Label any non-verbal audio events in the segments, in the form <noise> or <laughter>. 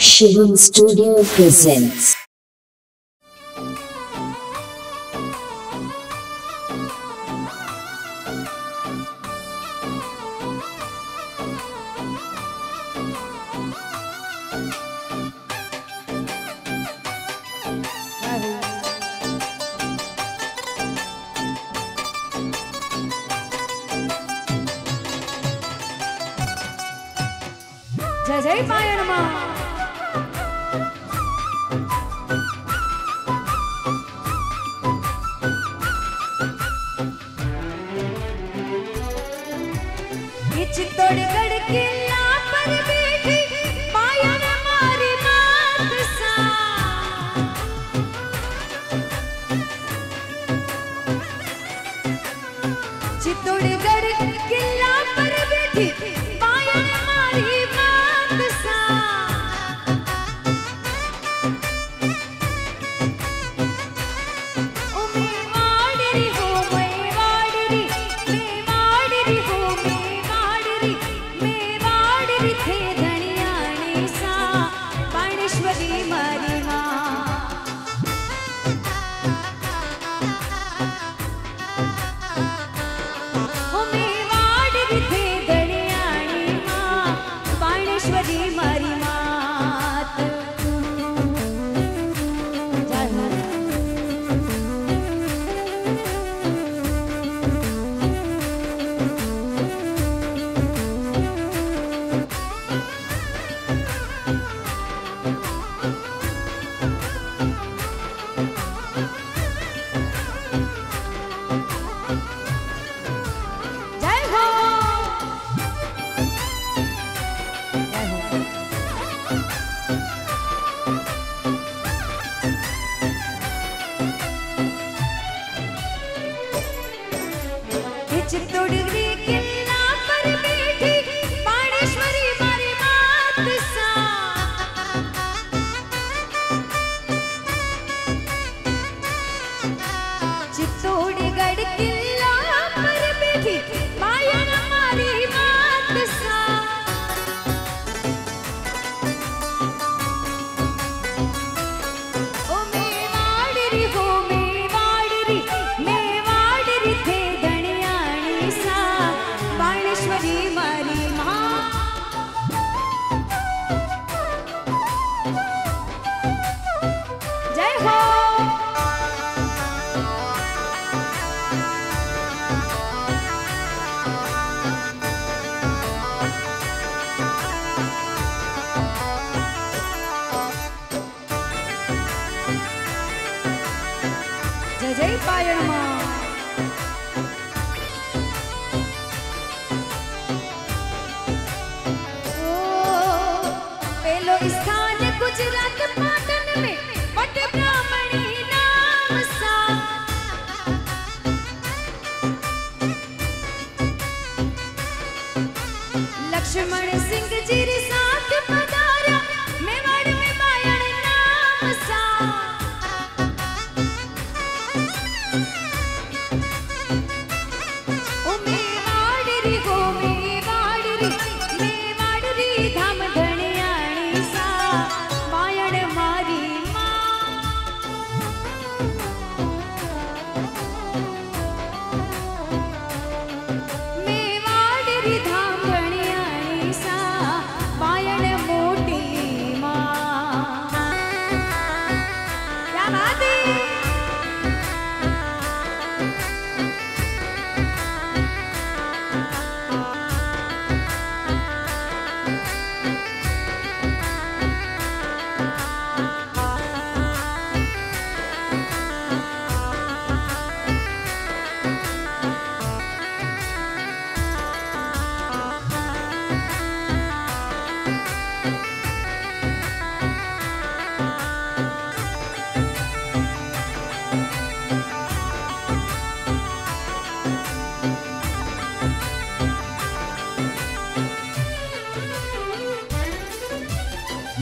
Shivam Studio presents. जय Maya पायनमा Keep. <laughs>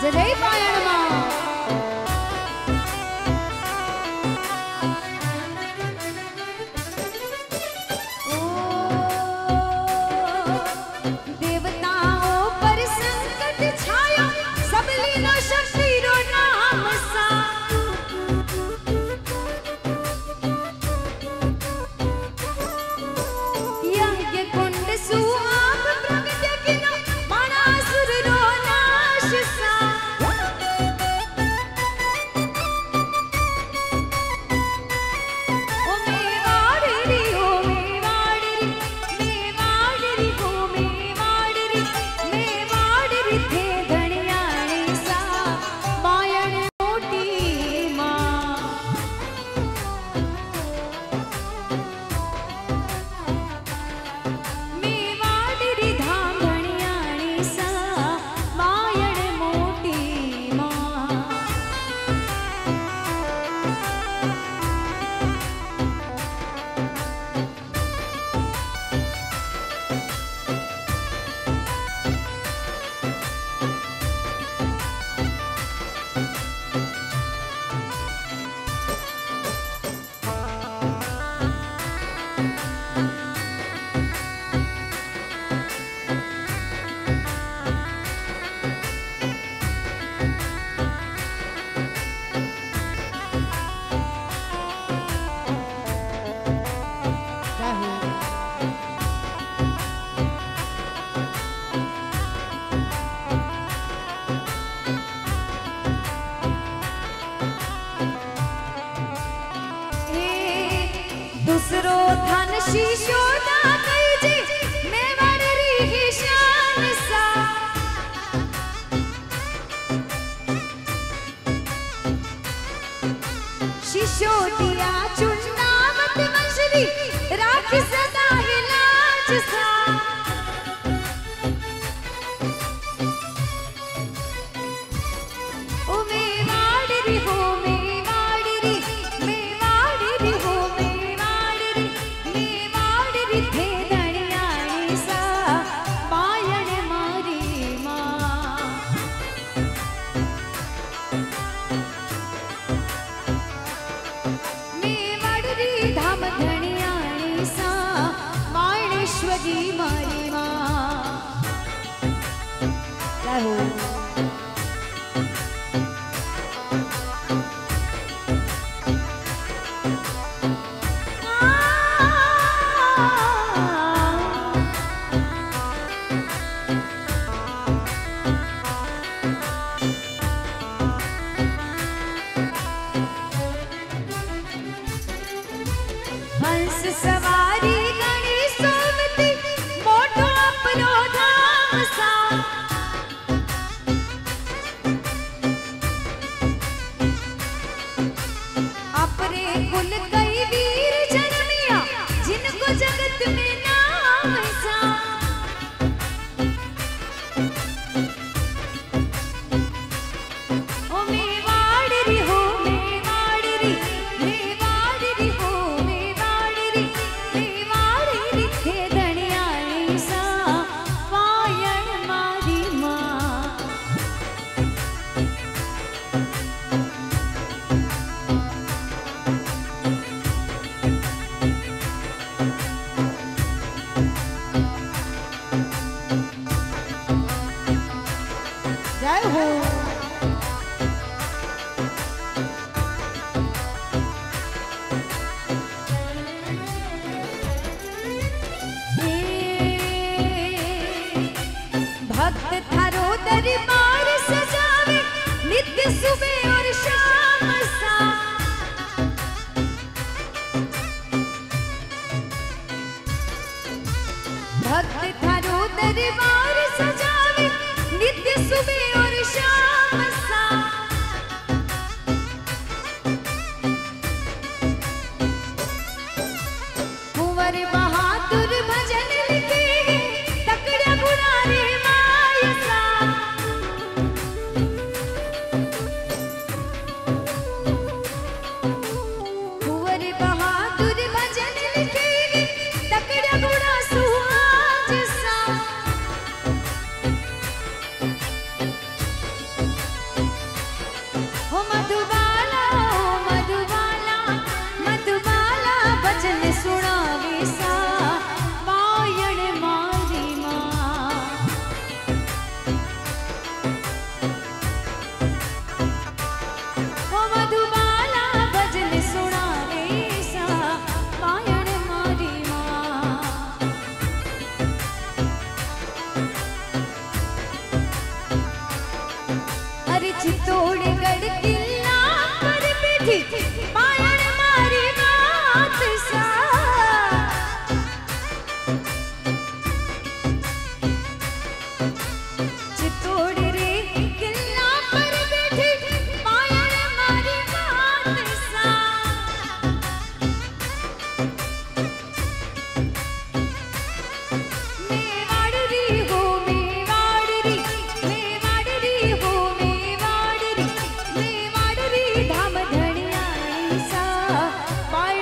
Today. by 继续 भक्त थारो दरबार